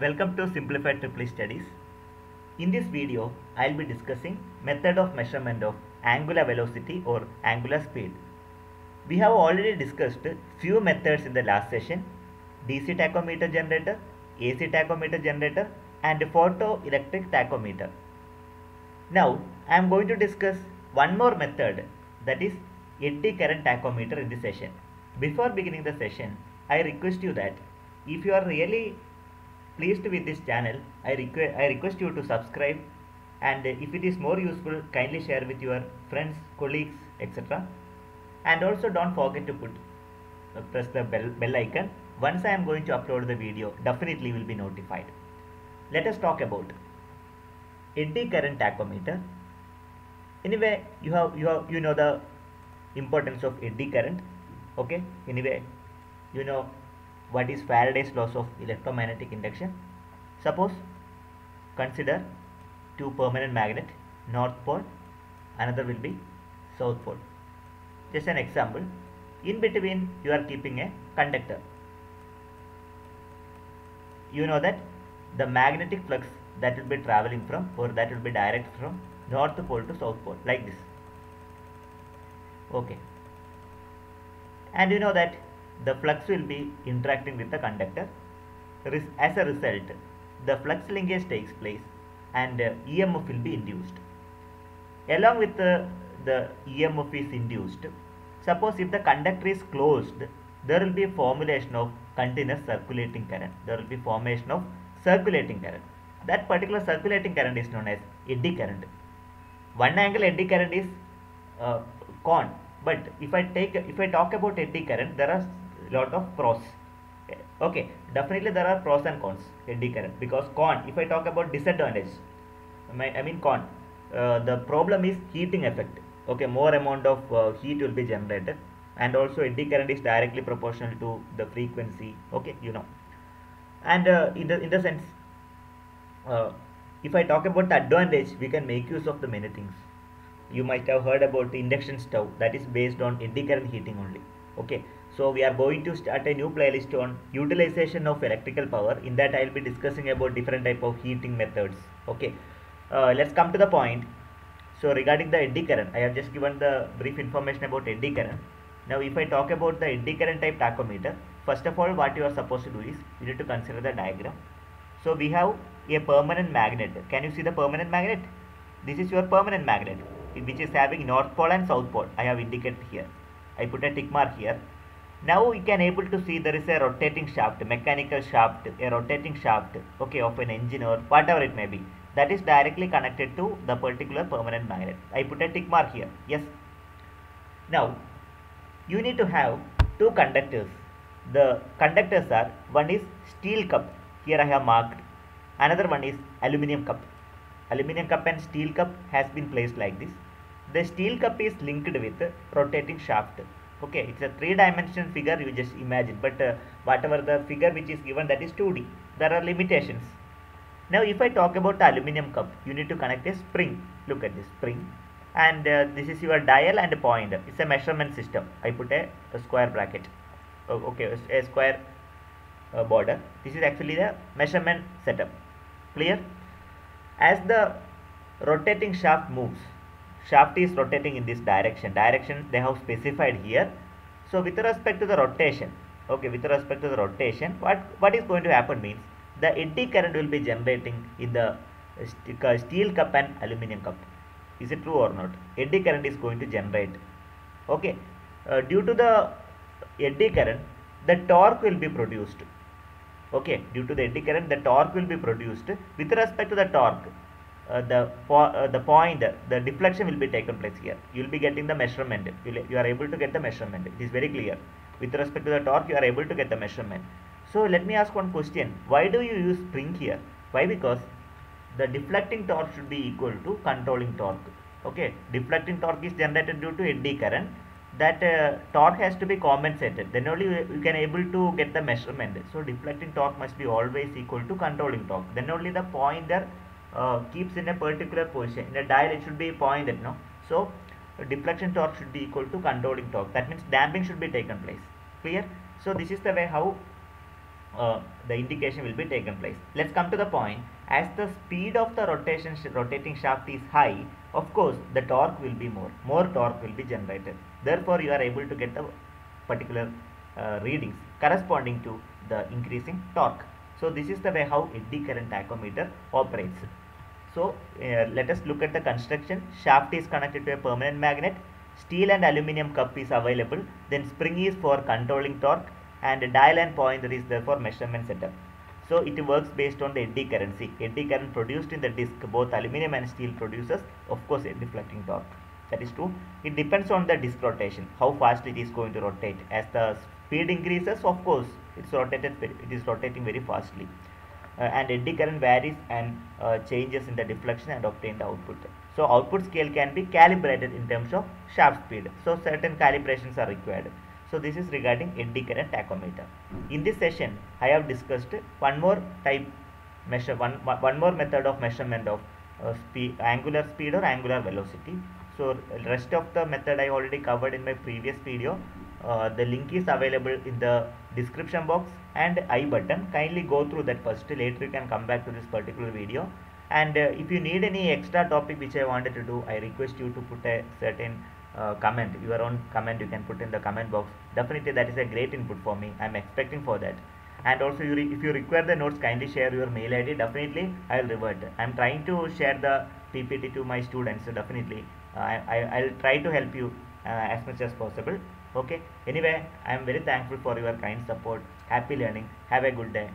Welcome to Simplified EEE Studies. In this video, I'll be discussing method of measurement of angular velocity or angular speed. We have already discussed few methods in the last session, DC tachometer generator, AC tachometer generator and photoelectric tachometer. Now, I am going to discuss one more method that is eddy current tachometer in this session. Before beginning the session, I request you that if you are really pleased with this channel, I, requ- I request you to subscribe and if it is more useful, kindly share with your friends, colleagues, etc. And also don't forget to put uh, press the bell, bell icon. Once I am going to upload the video, definitely will be notified. Let us talk about eddy current tachometer. Anyway, you have you have you know the importance of eddy current. Okay. Anyway, you know what is Faraday's laws of electromagnetic induction. Suppose consider two permanent magnet, north pole, another will be south pole. Just an example. In between, you are keeping a conductor. You know that the magnetic flux that will be traveling from or that will be direct from north pole to south pole like this. Okay. And you know that the flux will be interacting with the conductor. As a result, the flux linkage takes place and uh, EMF will be induced. Along with the, the EMF is induced, suppose if the conductor is closed, there will be formulation of continuous circulating current. There will be formation of circulating current. That particular circulating current is known as eddy current. One angle eddy current is uh, con, but if I take if I talk about eddy current, there are lot of pros. Okay, definitely there are pros and cons current because con. If I talk about disadvantage, I mean con. Uh, the problem is heating effect. Okay, more amount of uh, heat will be generated, and also eddy current is directly proportional to the frequency. Okay, you know, and uh, in the in the sense, if I talk about the advantage, we can make use of the many things. You might have heard about the induction stove that is based on eddy current heating only. Okay, so we are going to start a new playlist on utilization of electrical power. In that I will be discussing about different type of heating methods. Okay, uh, let's come to the point. So regarding the eddy current, I have just given the brief information about eddy current. Now if I talk about the eddy current type tachometer, first of all what you are supposed to do is you need to consider the diagram. So we have a permanent magnet. Can you see the permanent magnet? This is your permanent magnet which is having north pole and south pole. I have indicated here. I put a tick mark here. Now we can able to see there is a rotating shaft, mechanical shaft, a rotating shaft, okay, of an engine or whatever it may be. That is directly connected to the particular permanent magnet. I put a tick mark here. Yes. Now you need to have two conductors. The conductors are one is steel cup. Here I have marked. Another one is aluminium cup. Aluminium cup and steel cup has been placed like this. The steel cup is linked with rotating shaft okay it's a three dimensional figure you just imagine but uh, whatever the figure which is given that is 2d there are limitations. Now if i talk about the aluminum cup you need to connect a spring. Look at this spring. And uh, this is your dial and pointer. It's a measurement system. I put a, a square bracket. Oh, okay a square uh, border. This is actually the measurement setup. Clear? As the rotating shaft moves shaft is rotating in this direction. Direction they have specified here. So with respect to the rotation okay with respect to the rotation what what is going to happen means the eddy current will be generating in the steel cup and aluminum cup. Is it true or not? Eddy current is going to generate. Okay uh, due to the eddy current the torque will be produced. Okay due to the eddy current the torque will be produced. With respect to the torque uh, the uh, the point the deflection will be taken place here. You will be getting the measurement. You'll, you are able to get the measurement. It is very clear. With respect to the torque you are able to get the measurement. So let me ask one question. Why do you use spring here? Why? Because the deflecting torque should be equal to controlling torque. Okay? Deflecting torque is generated due to eddy current. That uh, torque has to be compensated. Then only you can able to get the measurement. So deflecting torque must be always equal to controlling torque. Then only the pointer uh, keeps in a particular position in a dial it should be pointed no so deflection torque should be equal to controlling torque that means damping should be taken place clear so this is the way how uh, the indication will be taken place. Let's come to the point. As the speed of the rotation sh- rotating shaft is high, of course the torque will be more. More torque will be generated. Therefore, you are able to get the particular uh, readings corresponding to the increasing torque. So this is the way how eddy current tachometer operates. So uh, let us look at the construction. Shaft is connected to a permanent magnet. Steel and aluminum cup is available. Then spring is for controlling torque and dial and pointer is there for measurement setup. So it works based on the eddy current. See, eddy current produced in the disc, both aluminum and steel produces, of course, a deflecting torque. That is true. It depends on the disc rotation, how fast it is going to rotate. As the speed increases, of course, it's rotated. It is rotating very fastly, uh, and eddy current varies and uh, changes in the deflection and obtained output. So output scale can be calibrated in terms of shaft speed. So certain calibrations are required. So this is regarding eddy current tachometer. In this session, I have discussed one more type measure one one more method of measurement of uh, speed angular speed or angular velocity. So rest of the method I already covered in my previous video. Uh, the link is available in the description box and I button. Kindly go through that first. Later you can come back to this particular video. And uh, if you need any extra topic which I wanted to do, I request you to put a certain uh, comment your own comment you can put in the comment box definitely that is a great input for me i'm expecting for that and also you if you require the notes kindly share your mail id definitely i'll revert i'm trying to share the ppt to my students so definitely uh, I, i'll try to help you uh, as much as possible okay? Anyway i'm very thankful for your kind support. Happy learning. Have a good day